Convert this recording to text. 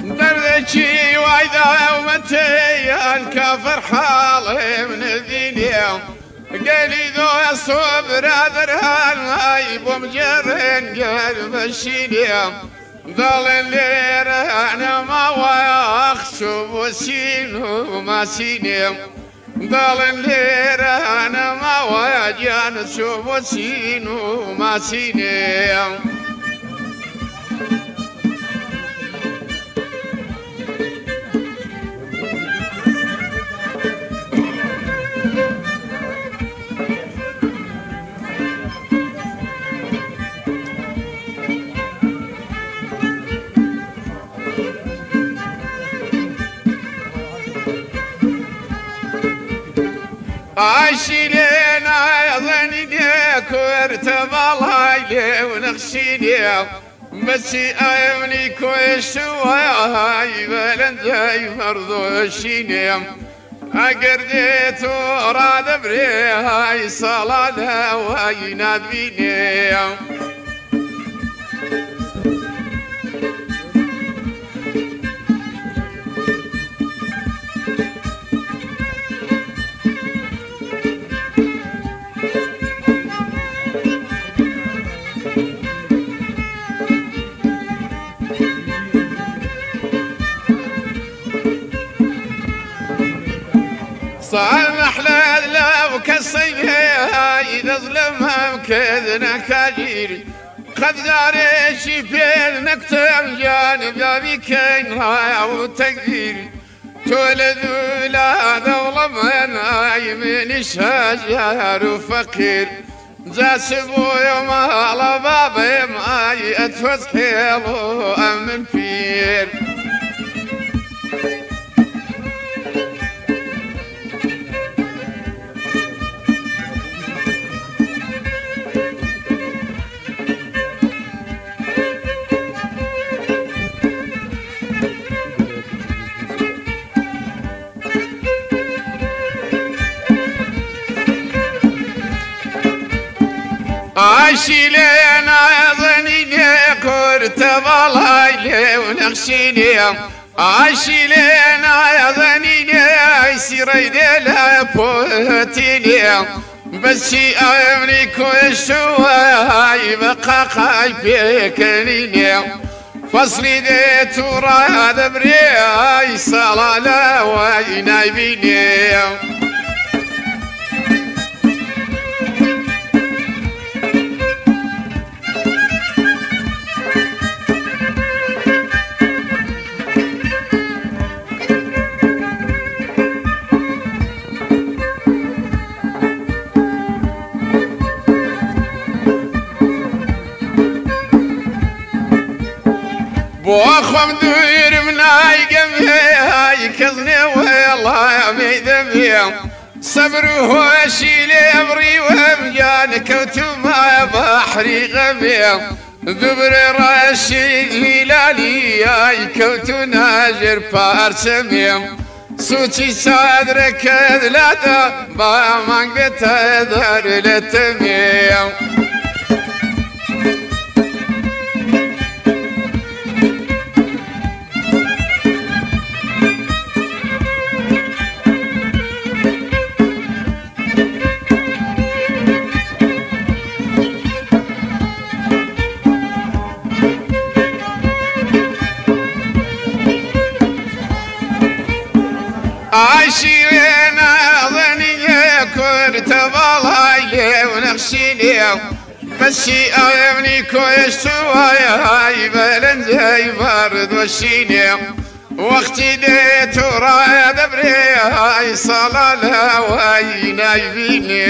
دردشي وايدا ومتي الكافر حالي من الدنيا قالي ذو الصبر ذرها الغايب ومجرن قلب الشينيا ظل الليل أنا ما شوبوسین و ماسینێم داڵن لێرانە ماوایە گیان شوبوسین و ماسینێم. ئاشیلێنا ئەڵەنی دێ کوێرتە باڵای لێ و نەخشی لێ بەچی ئەمنی کۆێشوەهای بەلەنجای مەردۆشی نێم ئەگەر دێت و ڕادەبرێ های ساڵانە وای نادبینێم. نادبيني صالح لو كالصيفها إذا ظلمها كذنا كاجير قد جاري شفير نكتب جانب ذي كين وتقدير تولد ولا ظلم أنا من شجر وفقير جاسبو يوم على بابي ماي اتفز عاشلين ظنيني كرت بلاي ونخشيني. عاشلين ظنيني سيريد لا بوتيني بس امني كويس هاي بقى خايفك نيني فصلي ذي ترى ذبري صلاة وين بيني بوخم دوير من هاي قمي هاي كظني والله يا ميدمي صبر هو شيل ابري وأمجان كوتما بحري غمي ذبر رشيد هلالي هاي كوت ناجر فارسمي صوتي صدرك لا ما منقت ذر لتميم عايشين ظني كنت بلاي ونخشيني. بس أمني كويس هاي بلن زي برد وشيني. وقتي ديت ورا دبري هاي صلاة وهاي نايبيني